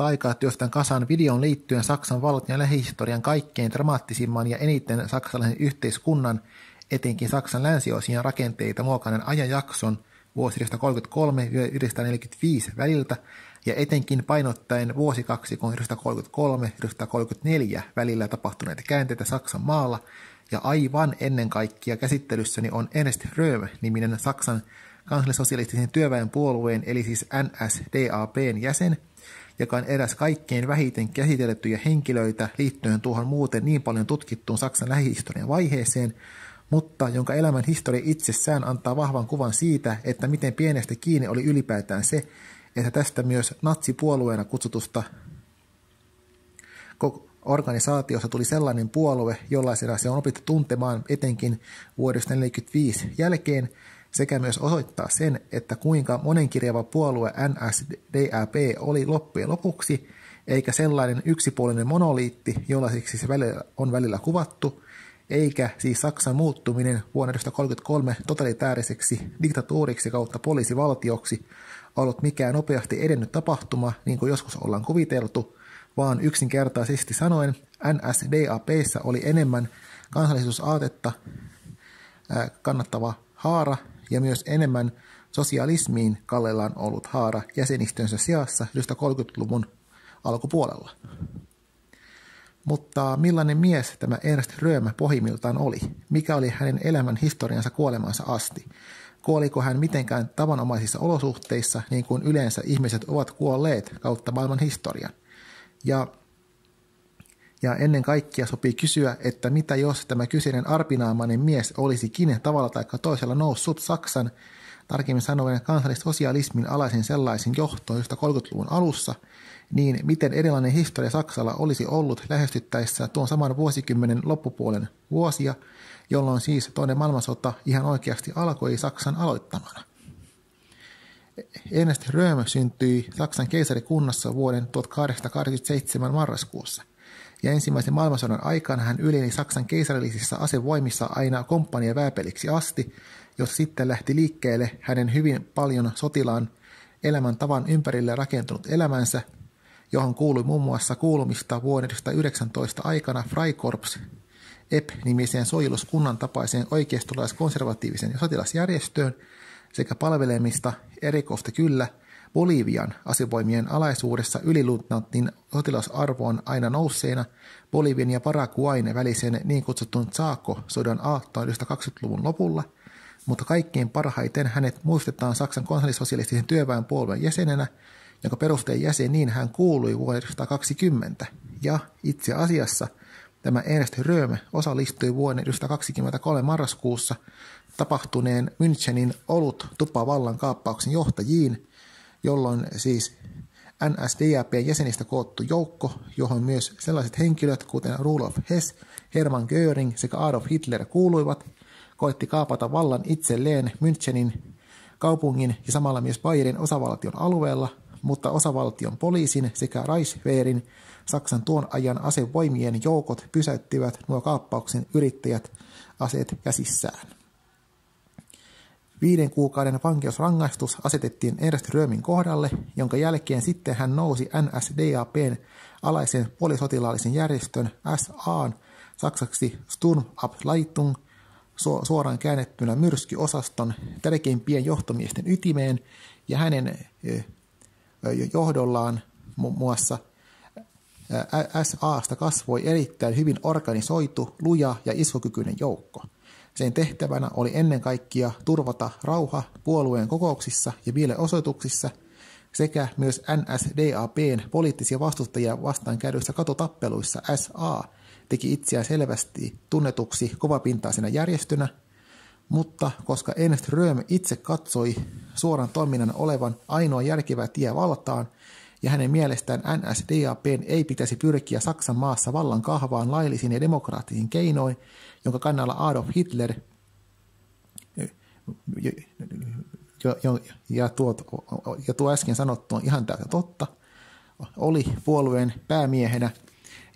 aikaa työstän kasan videon liittyen Saksan valtion lähihistorian kaikkein dramaattisimman ja eniten saksalaisen yhteiskunnan, etenkin Saksan länsiosien rakenteita muokanneen ajanjakson vuosi 1933-1945 väliltä ja etenkin painottaen vuosikaksikon 1933-1934 välillä tapahtuneita käänteitä Saksan maalla. Ja aivan ennen kaikkea käsittelyssäni on Ernst Röhm-niminen Saksan kansallisosialistisen työväenpuolueen eli siis NSDAPn jäsen, joka on eräs kaikkein vähiten käsiteltyjä henkilöitä liittyen tuohon muuten niin paljon tutkittuun Saksan lähihistorian vaiheeseen, mutta jonka elämän historia itsessään antaa vahvan kuvan siitä, että miten pienestä kiinni oli ylipäätään se, että tästä myös natsipuolueena kutsutusta organisaatiossa tuli sellainen puolue, jollaisena se on opittu tuntemaan etenkin vuodesta 1945 jälkeen, sekä myös osoittaa sen, että kuinka monenkirjava puolue NSDAP oli loppujen lopuksi, eikä sellainen yksipuolinen monoliitti, jollaiseksi se on välillä kuvattu, eikä siis Saksan muuttuminen vuonna 1933 totalitääriseksi diktatuuriksi kautta poliisivaltioksi ollut mikään nopeasti edennyt tapahtuma, niin kuin joskus ollaan kuviteltu, vaan yksinkertaisesti sanoen NSDAPssä oli enemmän kansallisuusaatetta kannattava haara ja myös enemmän sosialismiin kallellaan ollut haara jäsenistönsä sijassa 30-luvun alkupuolella. Mutta millainen mies tämä Ernst Röhm pohjimmiltaan oli? Mikä oli hänen elämän historiansa kuolemansa asti? Kuoliko hän mitenkään tavanomaisissa olosuhteissa, niin kuin yleensä ihmiset ovat kuolleet kautta maailman historian? Ja, ja ennen kaikkea sopii kysyä, että mitä jos tämä kyseinen arpinaamainen mies olisikin tavalla tai toisella noussut Saksan, tarkemmin sanoen kansallissosialismin alaisen sellaisen johtoon josta 30-luvun alussa, niin miten erilainen historia Saksalla olisi ollut lähestyttäessä tuon saman vuosikymmenen loppupuolen vuosia, jolloin siis toinen maailmansota ihan oikeasti alkoi Saksan aloittamana. Ernst Röhm syntyi Saksan keisarikunnassa vuoden 1887 marraskuussa, ja ensimmäisen maailmansodan aikana hän yleni Saksan keisarillisissa asevoimissa aina komppania vääpeliksi asti, jos sitten lähti liikkeelle hänen hyvin paljon sotilaan elämäntavan ympärille rakentunut elämänsä, johon kuului muun muassa kuulumista vuoden 1919 aikana Freikorps EP-nimiseen suojeluskunnan tapaiseen oikeistolaiskonservatiivisen ja sotilasjärjestöön sekä palvelemista erikoista kyllä Bolivian asevoimien alaisuudessa yliluutnantin sotilasarvoon aina nousseena Bolivian ja Paraguain välisen niin kutsutun Chaco-sodan aattoon 20-luvun lopulla, mutta kaikkein parhaiten hänet muistetaan Saksan kansallissosialistisen työväenpuolueen jäsenenä, jonka perusteen jäsen niin hän kuului vuodesta 2020. Ja itse asiassa – Tämä Ernst Röhm osallistui vuoden 1923 marraskuussa tapahtuneen Münchenin olut tupavallan kaappauksen johtajiin, jolloin siis NSDAPn jäsenistä koottu joukko, johon myös sellaiset henkilöt kuten Rudolf Hess, Hermann Göring sekä Adolf Hitler kuuluivat, koitti kaapata vallan itselleen Münchenin kaupungin ja samalla myös Bayerin osavaltion alueella, mutta osavaltion poliisin sekä Reichswehrin Saksan tuon ajan asevoimien joukot pysäyttivät nuo kaappauksen yrittäjät aseet käsissään. Viiden kuukauden vankeusrangaistus asetettiin Ernst Römin kohdalle, jonka jälkeen sitten hän nousi NSDAPn alaisen puolisotilaallisen järjestön SAn saksaksi Sturmableitung suoraan käännettynä myrskyosaston tärkeimpien johtomiesten ytimeen ja hänen johdollaan muun muassa SAsta kasvoi erittäin hyvin organisoitu, luja ja iskukykyinen joukko. Sen tehtävänä oli ennen kaikkea turvata rauha puolueen kokouksissa ja mielenosoituksissa sekä myös NSDAPn poliittisia vastustajia vastaan käydyissä katotappeluissa. SA teki itseään selvästi tunnetuksi kovapintaisena järjestönä, mutta koska Ernst Röhm itse katsoi suoran toiminnan olevan ainoa järkevä tie valtaan, ja hänen mielestään NSDAPn ei pitäisi pyrkiä Saksan maassa vallan kahvaan laillisiin ja demokraattisiin keinoin, jonka kannalla Adolf Hitler ja, ja, tuo, ja tuo äsken sanottu on ihan täysin totta, oli puolueen päämiehenä.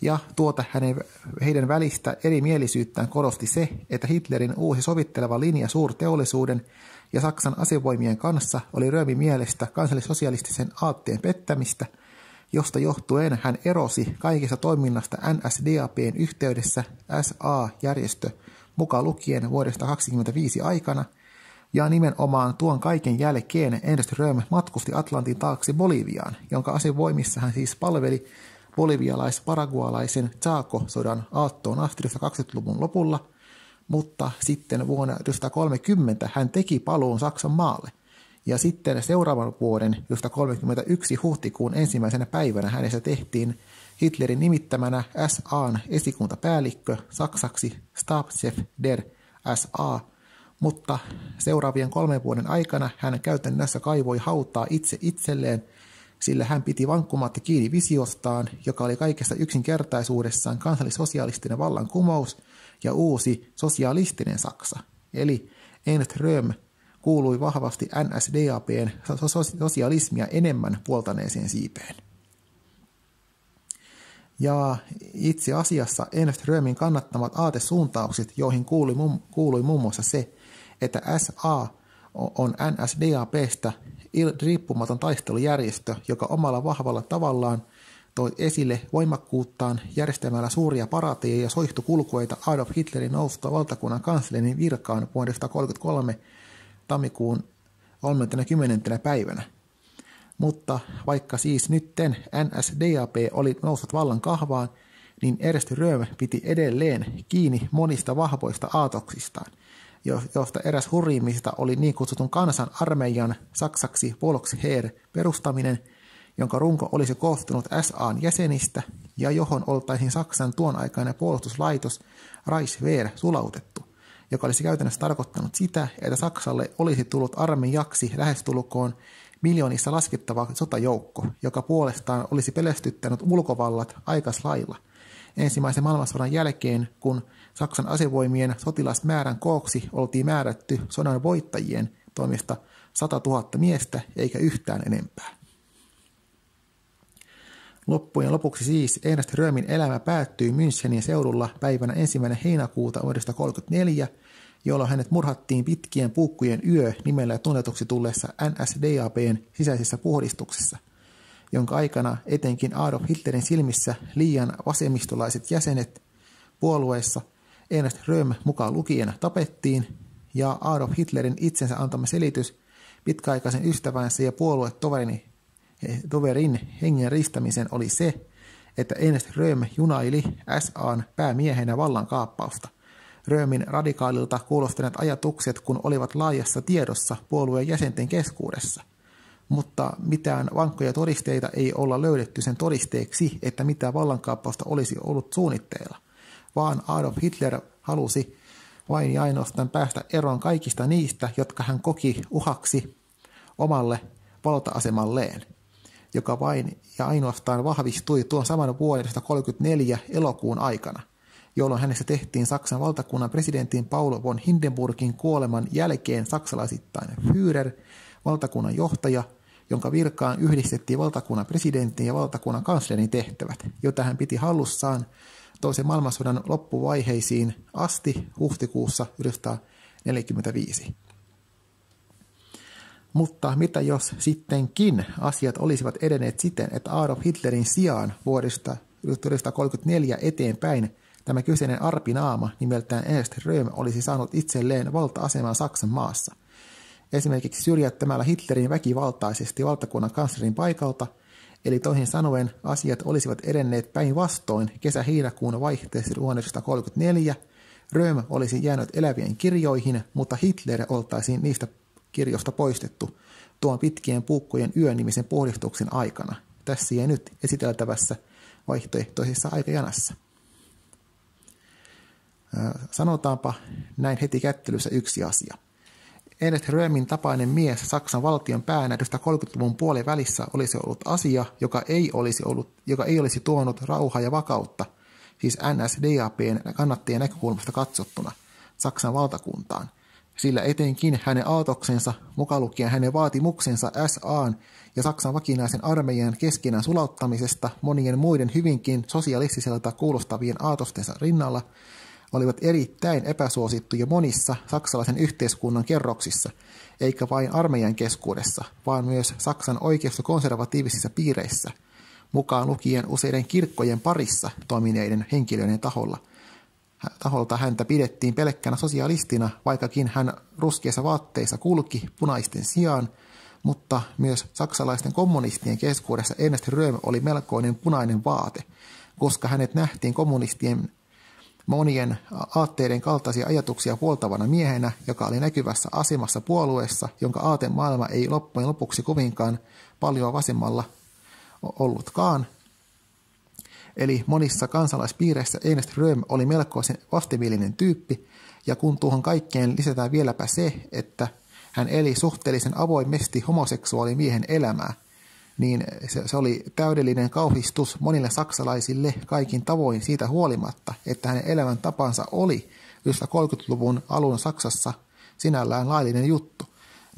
Ja tuota hänen, heidän välistä erimielisyyttään korosti se, että Hitlerin uusi sovitteleva linja suurteollisuuden ja Saksan asevoimien kanssa oli Röömin mielestä kansallissosialistisen aatteen pettämistä, josta johtuen hän erosi kaikesta toiminnasta NSDAPn yhteydessä SA-järjestö mukaan lukien vuodesta 1925 aikana, ja nimenomaan tuon kaiken jälkeen Ernst Röhm matkusti Atlantin taakse Boliviaan, jonka asevoimissa hän siis palveli bolivialais-paragualaisen Chaco-sodan aattoon asti 20-luvun lopulla, mutta sitten vuonna 1930 hän teki paluun Saksan maalle. Ja sitten seuraavan vuoden, josta 31 huhtikuun ensimmäisenä päivänä hänestä tehtiin Hitlerin nimittämänä SAn esikuntapäällikkö saksaksi Stabschef der SA, mutta seuraavien kolmen vuoden aikana hän käytännössä kaivoi hautaa itse itselleen, sillä hän piti vankkumatta kiinni visiostaan, joka oli kaikessa yksinkertaisuudessaan kansallisosialistinen vallankumous uusi sosialistinen Saksa. Eli Ernst Röhm kuului vahvasti NSDAPn sosialismia enemmän puoltaneeseen siipeen. Ja itse asiassa Ernst Röhmin kannattamat aatesuuntaukset, joihin kuului, kuului muun muassa se, että SA on NSDAPstä riippumaton taistelujärjestö, joka omalla vahvalla tavallaan toi esille voimakkuuttaan järjestämällä suuria parateja ja soihtukulkueita Adolf Hitlerin nousta valtakunnan kanslerin virkaan vuodesta 1933 tammikuun 30. päivänä. Mutta vaikka siis nytten NSDAP oli noussut vallan kahvaan, niin Ernst Röhm piti edelleen kiinni monista vahvoista aatoksistaan, josta eräs hurjimmista oli niin kutsutun kansan armeijan saksaksi Volksheer perustaminen, jonka runko olisi koostunut SAn jäsenistä ja johon oltaisiin Saksan tuon aikainen puolustuslaitos Reichswehr sulautettu joka olisi käytännössä tarkoittanut sitä, että Saksalle olisi tullut armeijaksi lähestulkoon miljoonissa laskettava sotajoukko, joka puolestaan olisi pelästyttänyt ulkovallat aikaslailla. Ensimmäisen maailmansodan jälkeen, kun Saksan asevoimien sotilasmäärän kooksi oltiin määrätty sodan voittajien toimesta 100 000 miestä eikä yhtään enempää. Loppujen lopuksi siis Ernst Römin elämä päättyi Münchenin seudulla päivänä ensimmäinen heinäkuuta vuodesta 1934, jolloin hänet murhattiin pitkien puukkujen yö nimellä tunnetuksi tulleessa NSDAPn sisäisessä puhdistuksessa, jonka aikana etenkin Adolf Hitlerin silmissä liian vasemmistolaiset jäsenet puolueessa Ernst Röhm mukaan lukien tapettiin ja Adolf Hitlerin itsensä antama selitys pitkäaikaisen ystävänsä ja puoluetoverini toverin hengen ristämisen oli se, että Ernst Röhm junaili SAn päämiehenä vallankaappausta. Röhmin radikaalilta kuulostaneet ajatukset, kun olivat laajassa tiedossa puolueen jäsenten keskuudessa. Mutta mitään vankkoja todisteita ei olla löydetty sen todisteeksi, että mitä vallankaappausta olisi ollut suunnitteilla, vaan Adolf Hitler halusi vain ja ainoastaan päästä eroon kaikista niistä, jotka hän koki uhaksi omalle valta-asemalleen joka vain ja ainoastaan vahvistui tuon saman vuoden 1934 elokuun aikana, jolloin hänestä tehtiin Saksan valtakunnan presidentin Paul von Hindenburgin kuoleman jälkeen saksalaisittain Führer, valtakunnan johtaja, jonka virkaan yhdistettiin valtakunnan presidentin ja valtakunnan kanslerin tehtävät, jota hän piti hallussaan toisen maailmansodan loppuvaiheisiin asti huhtikuussa 1945. Mutta mitä jos sittenkin asiat olisivat edenneet siten, että Adolf Hitlerin sijaan vuodesta 1934 eteenpäin tämä kyseinen arpinaama nimeltään Ernst Röhm olisi saanut itselleen valta-aseman Saksan maassa. Esimerkiksi syrjäyttämällä Hitlerin väkivaltaisesti valtakunnan kanslerin paikalta, eli toisin sanoen asiat olisivat edenneet päinvastoin kesä-heinäkuun vaihteessa vuonna 1934, Röhm olisi jäänyt elävien kirjoihin, mutta Hitler oltaisiin niistä kirjosta poistettu tuon pitkien puukkojen yönimisen puhdistuksen aikana tässä ja nyt esiteltävässä vaihtoehtoisessa aikajanassa. Sanotaanpa näin heti kättelyssä yksi asia. Ernst Römin tapainen mies Saksan valtion päänäytöstä 30-luvun puolen välissä olisi ollut asia, joka ei olisi, ollut, joka ei olisi tuonut rauhaa ja vakautta, siis NSDAPn kannattajien näkökulmasta katsottuna, Saksan valtakuntaan, sillä etenkin hänen aatoksensa, mukaan lukien hänen vaatimuksensa SAn ja Saksan vakinaisen armeijan keskenään sulauttamisesta monien muiden hyvinkin sosialistiselta kuulostavien aatostensa rinnalla, olivat erittäin epäsuosittuja monissa saksalaisen yhteiskunnan kerroksissa, eikä vain armeijan keskuudessa, vaan myös Saksan oikeisto konservatiivisissa piireissä, mukaan lukien useiden kirkkojen parissa toimineiden henkilöiden taholla. Taholta häntä pidettiin pelkkänä sosialistina, vaikkakin hän ruskeissa vaatteissa kulki punaisten sijaan, mutta myös saksalaisten kommunistien keskuudessa Ernest Röhm oli melkoinen punainen vaate, koska hänet nähtiin kommunistien monien aatteiden kaltaisia ajatuksia puoltavana miehenä, joka oli näkyvässä asemassa puolueessa, jonka aatemaailma ei loppujen lopuksi kovinkaan paljon vasemmalla ollutkaan. Eli monissa kansalaispiireissä Ernest Röhm oli melkoisen vastimielinen tyyppi, ja kun tuohon kaikkeen lisätään vieläpä se, että hän eli suhteellisen avoimesti homoseksuaalimiehen elämää – niin se, se oli täydellinen kauhistus monille saksalaisille kaikin tavoin siitä huolimatta, että hänen elämäntapansa oli just 30-luvun alun Saksassa sinällään laillinen juttu,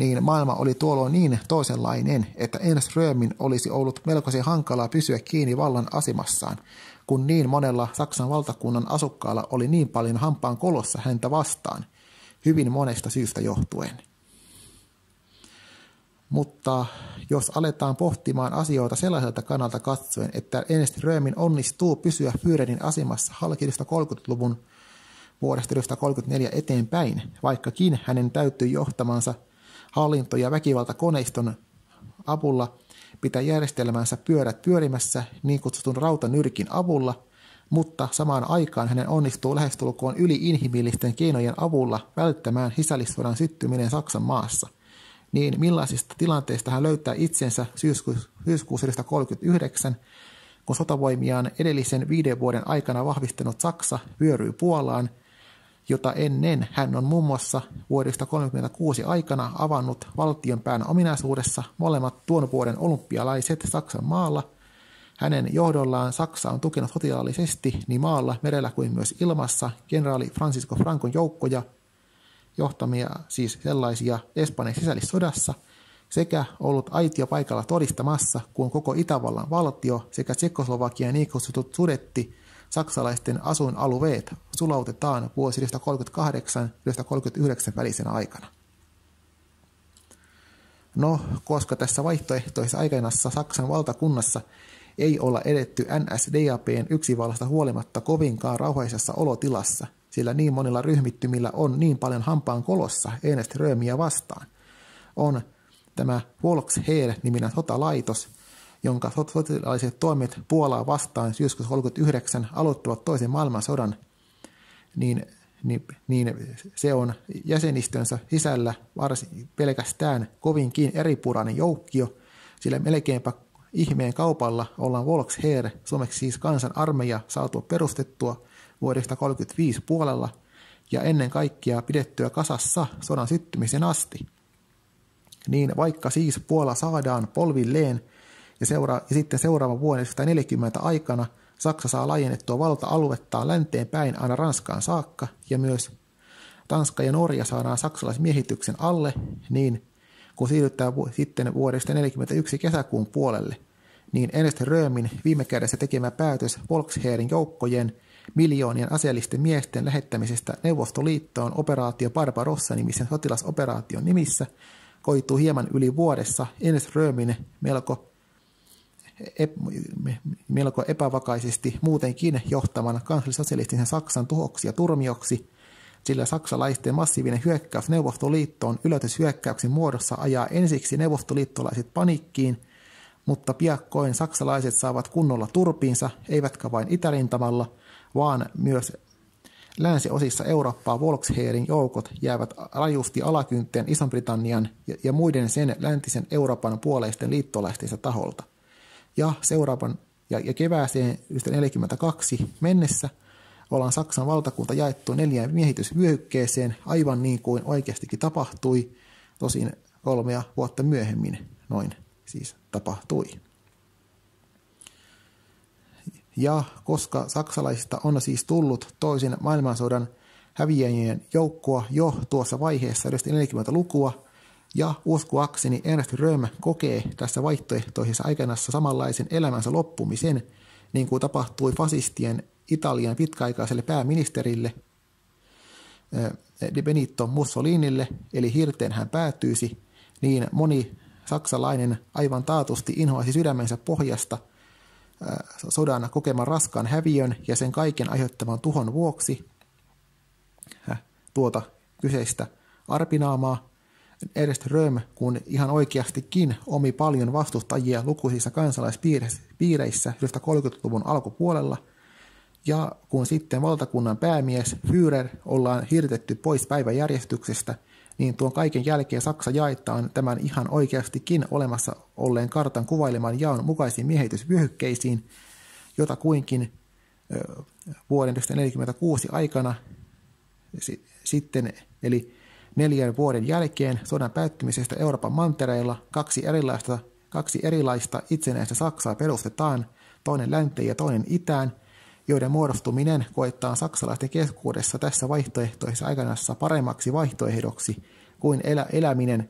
niin maailma oli tuolloin niin toisenlainen, että Ernst Römin olisi ollut melkoisen hankalaa pysyä kiinni vallan asemassaan, kun niin monella Saksan valtakunnan asukkaalla oli niin paljon hampaan kolossa häntä vastaan, hyvin monesta syystä johtuen. Mutta jos aletaan pohtimaan asioita sellaiselta kannalta katsoen, että Ernst Römin onnistuu pysyä Führerin asemassa halkitusta 30-luvun vuodesta 1934 eteenpäin, vaikkakin hänen täytyy johtamansa hallinto- ja väkivaltakoneiston avulla pitää järjestelmänsä pyörät pyörimässä niin kutsutun rautanyrkin avulla, mutta samaan aikaan hänen onnistuu lähestulkoon yli-inhimillisten keinojen avulla välttämään sisällissodan syttyminen Saksan maassa – niin millaisista tilanteista hän löytää itsensä syyskuussa 1939, kun sotavoimiaan edellisen viiden vuoden aikana vahvistanut Saksa vyöryy Puolaan, jota ennen hän on muun muassa vuodesta 1936 aikana avannut valtionpään ominaisuudessa molemmat tuon vuoden olympialaiset Saksan maalla. Hänen johdollaan Saksa on tukenut sotilaallisesti niin maalla, merellä kuin myös ilmassa kenraali Francisco Francon joukkoja – johtamia siis sellaisia Espanjan sisällissodassa, sekä ollut aitio paikalla todistamassa, kun koko Itävallan valtio sekä Tsekoslovakian niin kutsutut sudetti saksalaisten asuinalueet sulautetaan vuosi 1938-1939 välisenä aikana. No, koska tässä vaihtoehtoisessa aikanassa Saksan valtakunnassa ei olla edetty NSDAPn yksivallasta huolimatta kovinkaan rauhaisessa olotilassa – sillä niin monilla ryhmittymillä on niin paljon hampaan kolossa Ernest Römiä vastaan. On tämä Volksheer-niminen sotalaitos, jonka sotilaalliset toimet Puolaa vastaan syyskuussa 39 aloittavat toisen maailmansodan, niin, niin, niin se on jäsenistönsä sisällä varsin pelkästään kovinkin eripurainen joukkio, sillä melkeinpä ihmeen kaupalla ollaan Volksheer, suomeksi siis kansan armeija, saatu perustettua vuodesta 1935 puolella ja ennen kaikkea pidettyä kasassa sodan syttymisen asti. Niin vaikka siis Puola saadaan polvilleen ja, seura- ja sitten seuraavan vuoden 1940 aikana Saksa saa laajennettua valta-aluettaan länteen päin aina Ranskaan saakka. Ja myös Tanska ja Norja saadaan saksalaismiehityksen alle, niin kun siirrytään vu- sitten vuodesta 1941 kesäkuun puolelle, niin Ernst Römin viime kädessä tekemä päätös Volksheerin joukkojen – miljoonien aseellisten miesten lähettämisestä Neuvostoliittoon operaatio Barbarossa-nimisen sotilasoperaation nimissä koituu hieman yli vuodessa. Enes Römin melko, melko epävakaisesti muutenkin johtaman kansallisosialistisen Saksan tuhoksi ja turmioksi, sillä saksalaisten massiivinen hyökkäys Neuvostoliittoon yllätyshyökkäyksen muodossa ajaa ensiksi neuvostoliittolaiset panikkiin, mutta piakkoin saksalaiset saavat kunnolla turpiinsa, eivätkä vain itärintamalla, vaan myös länsiosissa Eurooppaa Volksheerin joukot jäävät rajusti alakynteen Ison-Britannian ja, ja muiden sen läntisen Euroopan puoleisten liittolaistensa taholta. Ja seuraavan ja, ja kevääseen 1942 mennessä ollaan Saksan valtakunta jaettu neljään miehitysvyöhykkeeseen, aivan niin kuin oikeastikin tapahtui, tosin kolmea vuotta myöhemmin noin siis tapahtui. Ja koska saksalaisista on siis tullut toisen maailmansodan häviäjien joukkoa jo tuossa vaiheessa 40-lukua, ja uskoakseni Ernst Röhm kokee tässä vaihtoehtoisessa aikanassa samanlaisen elämänsä loppumisen, niin kuin tapahtui fasistien Italian pitkäaikaiselle pääministerille De Benito Mussolinille, eli hirteen hän päätyisi, niin moni saksalainen aivan taatusti inhoaisi sydämensä pohjasta – sodan kokeman raskaan häviön ja sen kaiken aiheuttaman tuhon vuoksi tuota kyseistä arpinaamaa. Ernst Röhm, kun ihan oikeastikin omi paljon vastustajia lukuisissa kansalaispiireissä 30-luvun alkupuolella, ja kun sitten valtakunnan päämies Führer ollaan hirtetty pois päiväjärjestyksestä, niin tuon kaiken jälkeen Saksa jaetaan tämän ihan oikeastikin olemassa olleen kartan kuvaileman jaon mukaisiin miehitysvyöhykkeisiin, jota kuinkin vuoden 1946 aikana sitten, eli neljän vuoden jälkeen sodan päättymisestä Euroopan mantereilla kaksi erilaista, kaksi erilaista itsenäistä Saksaa perustetaan, toinen länteen ja toinen itään, joiden muodostuminen koettaa saksalaisten keskuudessa tässä vaihtoehtoisessa aikanassa paremmaksi vaihtoehdoksi kuin elä, eläminen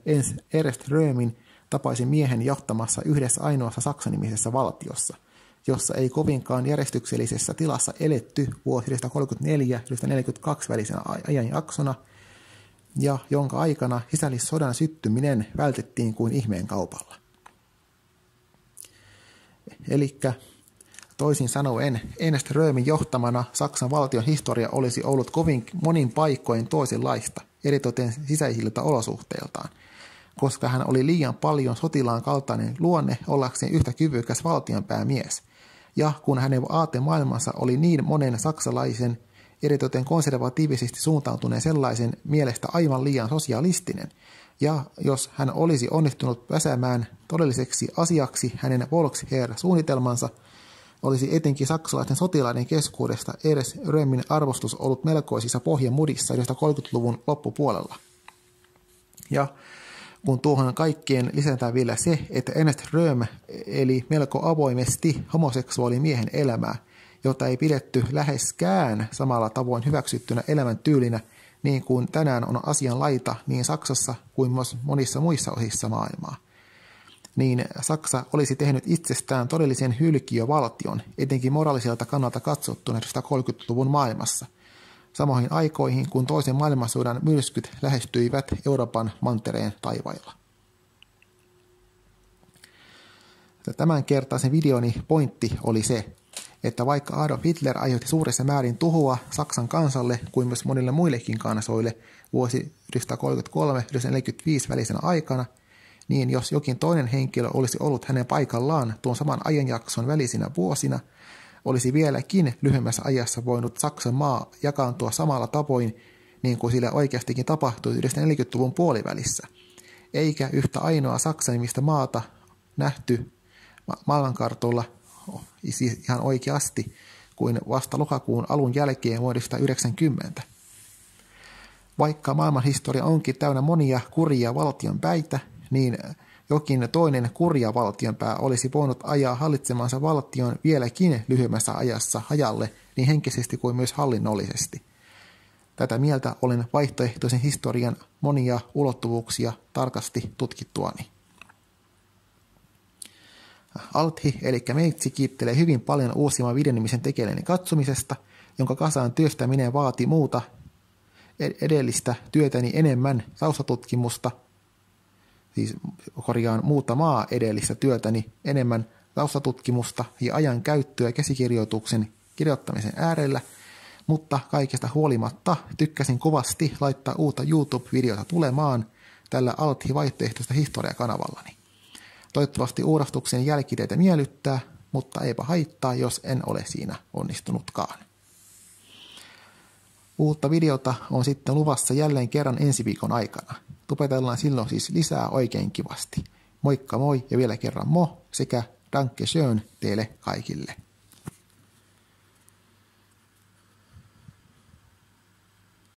Ernst Römin tapaisen miehen johtamassa yhdessä ainoassa saksanimisessä valtiossa, jossa ei kovinkaan järjestyksellisessä tilassa eletty vuosi 1934-1942 välisenä ajanjaksona, ja jonka aikana sisällissodan syttyminen vältettiin kuin ihmeen kaupalla. Eli Toisin sanoen, Ernst Römin johtamana Saksan valtion historia olisi ollut kovin monin paikkoin toisenlaista, eritoten sisäisiltä olosuhteiltaan, koska hän oli liian paljon sotilaan kaltainen luonne ollakseen yhtä kyvykäs valtionpäämies. Ja kun hänen aatemaailmansa oli niin monen saksalaisen, eritoten konservatiivisesti suuntautuneen sellaisen mielestä aivan liian sosialistinen, ja jos hän olisi onnistunut väsäämään todelliseksi asiaksi hänen Volksheer-suunnitelmansa – olisi etenkin saksalaisten sotilaiden keskuudesta edes Römin arvostus ollut melkoisissa pohjamudissa 30-luvun loppupuolella. Ja kun tuohon kaikkeen lisätään vielä se, että Ernest Röhm eli melko avoimesti homoseksuaalimiehen elämää, jota ei pidetty läheskään samalla tavoin hyväksyttynä elämäntyylinä, niin kuin tänään on asian laita niin Saksassa kuin myös monissa muissa osissa maailmaa – niin Saksa olisi tehnyt itsestään todellisen hylkiövaltion, etenkin moraaliselta kannalta katsottuna 30-luvun maailmassa, samoihin aikoihin, kun toisen maailmansodan myrskyt lähestyivät Euroopan mantereen taivailla. Tämän kertaisen videoni pointti oli se, että vaikka Adolf Hitler aiheutti suuressa määrin tuhoa Saksan kansalle kuin myös monille muillekin kansoille vuosi 1933-1945 välisenä aikana – niin jos jokin toinen henkilö olisi ollut hänen paikallaan tuon saman ajanjakson välisinä vuosina, olisi vieläkin lyhyemmässä ajassa voinut Saksan maa jakaantua samalla tavoin, niin kuin sillä oikeastikin tapahtui 1940-luvun puolivälissä. Eikä yhtä ainoa Saksan nimistä maata nähty ma- maailmankartoilla siis ihan oikeasti kuin vasta lokakuun alun jälkeen vuodesta 90. Vaikka maailmanhistoria onkin täynnä monia kurjia valtion päitä, niin jokin toinen kurja valtionpää olisi voinut ajaa hallitsemansa valtion vieläkin lyhyemmässä ajassa hajalle niin henkisesti kuin myös hallinnollisesti. Tätä mieltä olen vaihtoehtoisen historian monia ulottuvuuksia tarkasti tutkittuani. Althi, eli meitsi, kiittelee hyvin paljon uusimman videonimisen tekeleeni katsomisesta, jonka kasaan työstäminen vaati muuta edellistä työtäni enemmän taustatutkimusta, siis korjaan maa edellistä työtäni enemmän taustatutkimusta ja ajan käyttöä käsikirjoituksen kirjoittamisen äärellä, mutta kaikesta huolimatta tykkäsin kovasti laittaa uutta YouTube-videota tulemaan tällä Althi-vaihtoehtoista historiakanavallani. Toivottavasti uurastuksen jälkiteitä miellyttää, mutta eipä haittaa, jos en ole siinä onnistunutkaan. Uutta videota on sitten luvassa jälleen kerran ensi viikon aikana. Tupetellaan silloin siis lisää oikein kivasti. Moikka moi ja vielä kerran mo sekä danke schön teille kaikille.